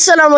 असलम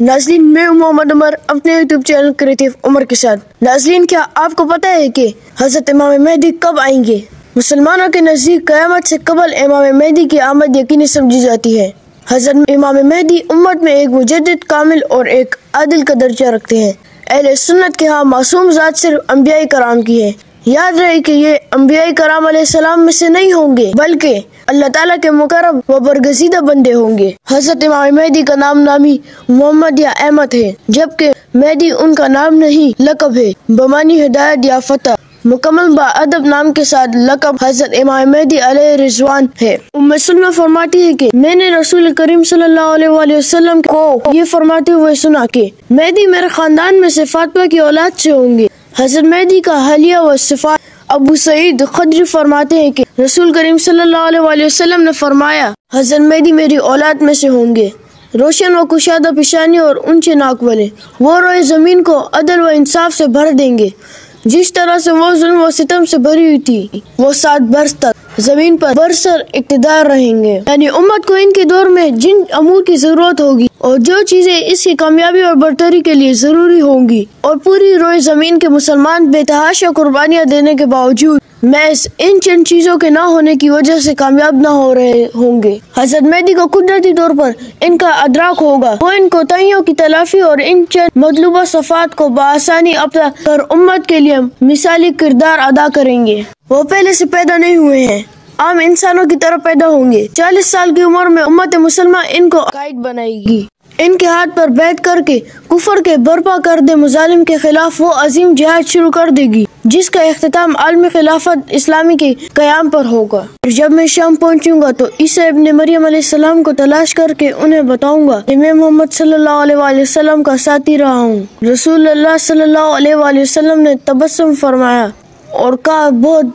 नाजरीन, मैं मोहम्मद उमर अपने यूट्यूब चैनल क्रिएटिव उमर के साथ। नाजरीन, क्या आपको पता है कि हज़रत इमाम मेहदी कब आएँगे? मुसलमानों के नज़दीक क़यामत से कबल इमाम मेहदी की आमद यकीनी समझी जाती है। हज़रत इमाम मेहदी उम्मत में एक मुजद कामिल और एक आदिल का दर्जा रखते हैं। अहल सुन्नत के यहाँ मासूम ज़ात सिर्फ़ अम्बिया कराम की है। याद रहे कि ये अम्बिया कराम सलाम में से नहीं होंगे, बल्कि अल्लाह ताला के मुकरम व बरगजीदा बंदे होंगे। हज़रत इमाम मेहदी का नाम नामी मोहम्मद या अहमद है, जबकि मेहदी उनका नाम नहीं, लकब है। बमानी हिदायत या फतह, मुकम्मल अदब नाम के साथ लकब हज़रत इमाम मेहदी रिजवान है। उम्म फरमाती है कि मैंने रसूल करीम सल्लल्लाहु को ये फरमाते हुए सुना कि मेहदी मेरे खानदान में से फातिमा की औलाद से होंगे। हज़रत मेहदी का हलिया व सिफा अबू सईद खदरी फरमाते हैं कि रसूल करीम सल्लल्लाहु अलैहि वसल्लम ने फरमाया, हज़रत मेहदी मेरी औलाद में से होंगे। रोशन व कुशादा पिशानी और ऊँचे नाक वाले, वो रोए ज़मीन को अदल व इंसाफ से भर देंगे। जिस तरह से वो जुल्म व सितम से भरी हुई थी, वो सात बरस तक ज़मीन पर बरसर इकतदार रहेंगे। यानी उम्मत को इनके दौर में जिन अमूर की ज़रूरत होगी और जो चीज़ें इसकी कामयाबी और बढ़तरी के लिए ज़रूरी होंगी और पूरी रोए ज़मीन के मुसलमान बेतहाशा कुर्बानियाँ देने के बावजूद मैस इन चंद चीज़ों के ना होने की वजह से कामयाब न हो रहे होंगे। हज़रत मेहदी को कुदरती तौर पर इनका अदराक होगा। वो इन कोताहियों की तलाफी और इन चंद मतलूबा सफात को बसानी अपना कर उम्मत के लिए मिसाली किरदार अदा करेंगे। वो पहले से पैदा नहीं हुए हैं। आम इंसानों की तरह पैदा होंगे। चालीस साल की उम्र में उम्मत मुसलमान इनको कायद बनाएगी। इनके हाथ पर बैठ करके कुफर के बर्पा कर दे, मुजालिम के खिलाफ वो अजीम जहाज़ शुरू कर देगी, जिसका अख्ताम आलमी खिलाफत इस्लामी के क्याम पर होगा। और जब मैं शाम पहुंचूँगा तो ईसा इब्ने मरियम सलाम को तलाश करके उन्हें बताऊँगा कि मैं मोहम्मद वसल्लम का साथी रहा हूँ। रसूल वसल्लम ने तबस्सुम फरमाया, और कहा, बहुत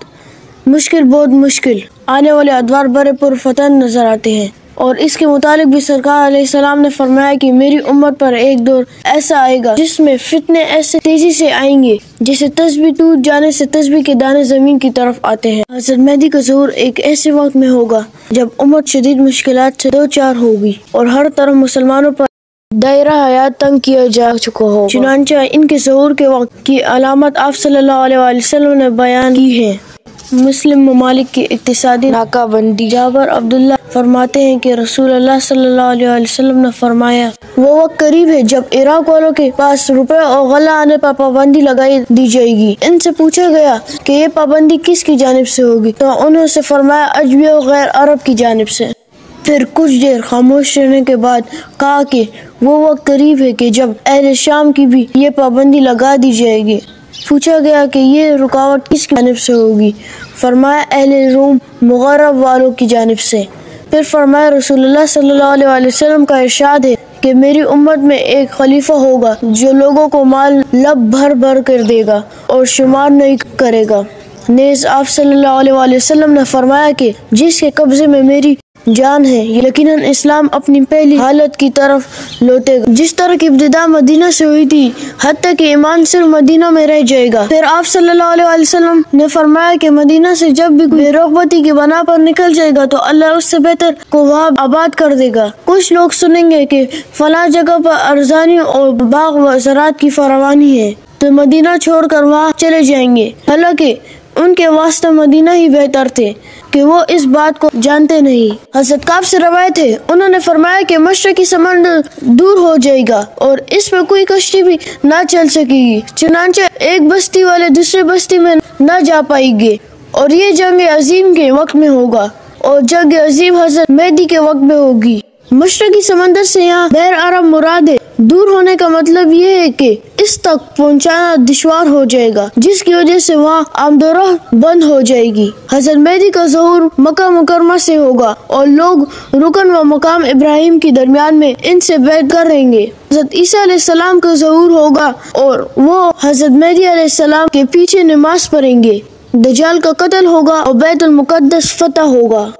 मुश्किल बहुत मुश्किल। आने वाले अदवार बड़े पुरफतन नज़र आते हैं। और इसके मुतालिक भी सरकार सलाम ने फरमाया कि मेरी उम्मत पर एक दौर ऐसा आएगा जिसमें फितने ऐसे तेज़ी से आएँगे, जैसे तस्बी टूट जाने से तस्बी के दाने ज़मीन की तरफ़ आते हैं। हज़रत मेहदी का ज़ोर एक ऐसे वक्त में होगा जब उम्मत शदीद मुश्किल से दो चार होगी और हर तरफ़ मुसलमानों पर दायरा हयात तंग किया जा चुका हो चुनाचा इनके जहूर के वक्त की अलामत आप वसल्लम ने बयान की है। मुस्लिम ममालिक की इकतदी नाकाबंदी। जाबर अब्दुल्ला फरमाते हैं कि रसूल अल्लाह सल्लल्लाहु वसल्लम ने फरमाया, वो वक्त करीब है जब इराक वालों के पास रुपए और गला आने पर पाबंदी लगाई दी जाएगी। इनसे पूछा गया कि ये पाबंदी किसकी जानब से होगी? तो उन्होंने फरमाया अजबी और गैर अरब की जानब से। फिर कुछ देर खामोश रहने के बाद कहा कि वो वक्त करीब है कि जब अहल शाम की भी ये पाबंदी लगा दी जाएगी। पूछा गया कि ये रुकावट किस जानब से होगी? फरमाया, अहल रूम मुगरब वालों की जानब से। फिर फरमाया, रसूलुल्लाह सल्लल्लाहु अलैहि वसल्लम का इरशाद है कि मेरी उम्मत में एक खलीफा होगा जो लोगों को माल लब भर भर कर देगा और शुमार नहीं करेगा। नेज आप सल्लल्लाहु अलैहि वसल्लम ने फरमाया कि जिसके कब्जे में मेरी जान है। यकीन इस्लाम अपनी पहली हालत की तरफ़ लौटेगा। जिस तरह की इब्तदा मदीना से हुई थी हती कि ईमान सिर्फ़ मदीना में रह जाएगा। फिर आप सल्लल्लाहु अलैहि वसल्लम ने फरमाया कि मदीना से जब भी कोई रोगबती की बना पर निकल जाएगा तो अल्लाह उससे बेहतर को वहाँ आबाद कर देगा। कुछ लोग सुनेंगे कि फला जगह पर अरजानी और बाग व ज़रात की फरवानी है तो मदीना छोड़कर वहाँ चले जाएँगे। हालाँकि उनके वास्ते मदीना ही बेहतर थे। कि वो इस बात को जानते नहीं। हज़रत काब से रवायत है, उन्होंने फरमाया कि मशरकी समंदर दूर हो जाएगा और इस पर कोई कश्ती भी ना चल सकेगी। चुनाचे एक बस्ती वाले दूसरे बस्ती में न जा पाएँगे और ये जंग अजीम के वक्त में होगा और जंग अजीम हज़रत मेहदी के वक्त में होगी। मशरकी समंदर से यहाँ बैर आराम मुराद है। दूर होने का मतलब ये है कि इस तक पहुंचाना दुशवार हो जाएगा, जिसकी वजह से वहाँ आमदोरा बंद हो जाएगी। हज़रत मेहदी का जहूर मक्का मुकरमा से होगा और लोग रुकन व मकाम इब्राहिम के दरमियान में इनसे बैठ कर रहेंगे। हज़रत ईसा सलाम का जहूर होगा और वो हज़रत मेहदी सलाम के पीछे नमाज़ पढ़ेंगे। दजाल का कत्ल होगा और बैतुल मुकद्दस फतह होगा।